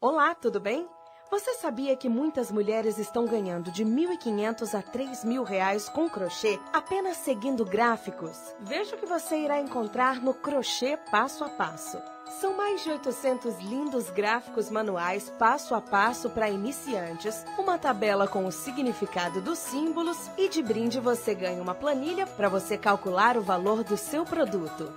Olá, tudo bem? Você sabia que muitas mulheres estão ganhando de 1.500 a 3.000 reais com crochê apenas seguindo gráficos? Veja o que você irá encontrar no Crochê Passo a Passo. São mais de 800 lindos gráficos manuais passo a passo para iniciantes, uma tabela com o significado dos símbolos e de brinde você ganha uma planilha para você calcular o valor do seu produto.